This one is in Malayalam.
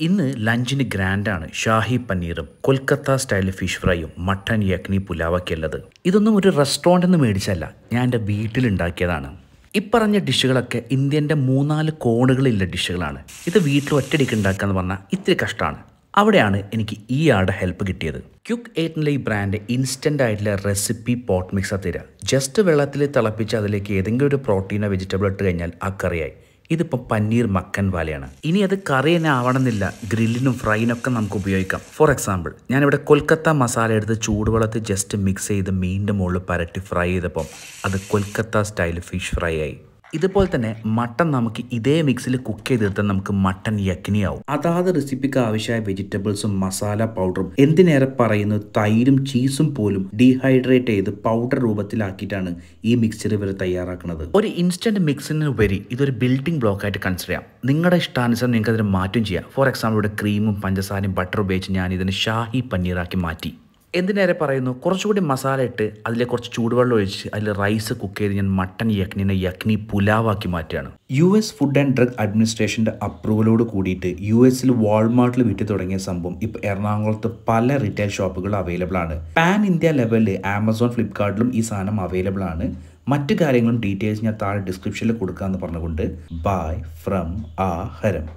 ഇന്ന് ലഞ്ചിന് ഗ്രാൻഡാണ് ഷാഹി പനീറും കൊൽക്കത്ത സ്റ്റൈൽ ഫിഷ് ഫ്രൈയും മട്ടൻ യക്നി പുലാവൊക്കെ ഉള്ളത്. ഇതൊന്നും ഒരു റെസ്റ്റോറന്റ് നിന്ന് മേടിച്ചല്ല. ഞാൻ എന്റെ വീട്ടിലുണ്ടാക്കിയതാണ് ഇപ്പറഞ്ഞ ഡിഷുകളൊക്കെ ഇന്ത്യന്റെ മൂന്നാൽ കോണുകളിലുള്ള ഡിഷുകളാണ്. ഇത് വീട്ടിൽ ഒറ്റയടിക്ക് ഉണ്ടാക്കുക എന്ന് പറഞ്ഞാൽ ഇത്തിരി കഷ്ടമാണ്. അവിടെയാണ് എനിക്ക് ഈ ആളുടെ ഹെൽപ്പ് കിട്ടിയത്. ക്യുക്ക് എയ്റ്റിലെ ഈ ബ്രാൻഡ് ഇൻസ്റ്റന്റ് ആയിട്ടുള്ള റെസിപ്പി പോട്ട് മിക്സ് തരിക. ജസ്റ്റ് വെള്ളത്തിൽ തിളപ്പിച്ച് അതിലേക്ക് ഏതെങ്കിലും ഒരു പ്രോട്ടീനോ വെജിറ്റബിൾ ഇട്ട് കഴിഞ്ഞാൽ ആ കറിയായി. ഇതിപ്പോൾ പനീർ മക്കൻ വാലയാണ്. ഇനി അത് കറി തന്നെ ആവണമെന്നില്ല ഗ്രില്ലിനും ഫ്രൈനൊക്കെ നമുക്ക് ഉപയോഗിക്കാം. ഫോർ എക്സാമ്പിൾ ഞാനിവിടെ കൊൽക്കത്ത മസാല എടുത്ത് ചൂടുവെള്ളത്തിൽ ജസ്റ്റ് മിക്സ് ചെയ്ത് മീനിന്റെ മുകളിൽ പരട്ടി ഫ്രൈ ചെയ്തപ്പം അത് കൊൽക്കത്ത സ്റ്റൈൽ ഫിഷ് ഫ്രൈ ആയി. ഇതുപോലെ തന്നെ മട്ടൺ നമുക്ക് ഇതേ മിക്സിൽ കുക്ക് ചെയ്തെടുത്താൽ നമുക്ക് മട്ടൺ യക്കിനിയാവും അതാത് റെസിപ്പിക്ക് ആവശ്യമായ വെജിറ്റബിൾസും മസാല പൗഡറും എന്തിനേറെ പറയുന്നു? തൈരും ചീസും പോലും ഡീഹൈഡ്രേറ്റ് ചെയ്ത് പൗഡർ രൂപത്തിലാക്കിയിട്ടാണ് ഈ മിക്സ്ചർ ഇവർ തയ്യാറാക്കുന്നത്. ഒരു ഇൻസ്റ്റന്റ് മിക്സിന് ഉപരി ഇതൊരു ബിൽഡിംഗ് ബ്ലോക്ക് ആയിട്ട് കൺസിഡർ ചെയ്യാം. നിങ്ങളുടെ ഇഷ്ടാനുസരണം നിങ്ങൾക്ക് അതിന് മാറ്റം ചെയ്യാം. ഫോർ എക്സാമ്പിൾ ഇവിടെ ക്രീമും പഞ്ചസാരയും ബട്ടർ ഉപയോഗിച്ച് ഞാൻ ഇതിന് ഷാഹി പനീറാക്കി മാറ്റി. എന്തിനേറെ പറയുന്നു? കുറച്ചുകൂടി മസാല ഇട്ട് അതിലെ കുറച്ച് ചൂടുവെള്ളം ഒഴിച്ച് അതിൽ റൈസ് കുക്ക് ചെയ്ത് ഞാൻ മട്ടൺ യക്നിനെ യക്നി പുലാവാക്കി മാറ്റുകയാണ്. U S food and drug അഡ്മിനിസ്ട്രേഷന്റെ അപ്രൂവലോട് കൂടിയിട്ട് യു എസിൽ വാൾമാർട്ടിൽ വിറ്റ് തുടങ്ങിയ സംഭവം ഇപ്പോൾ എറണാകുളത്ത് പല റീറ്റെയിൽ ഷോപ്പുകൾ അവൈലബിൾ ആണ്. പാൻ ഇന്ത്യ ലെവലിൽ ആമസോൺ ഫ്ലിപ്കാർട്ടിലും ഈ സാധനം അവൈലബിൾ ആണ്. മറ്റു കാര്യങ്ങളും ഡീറ്റെയിൽസ് ഞാൻ താഴെ ഡിസ്ക്രിപ്ഷനിൽ കൊടുക്കാമെന്ന് പറഞ്ഞുകൊണ്ട് ബൈ ഫ്രം ആ ഹരം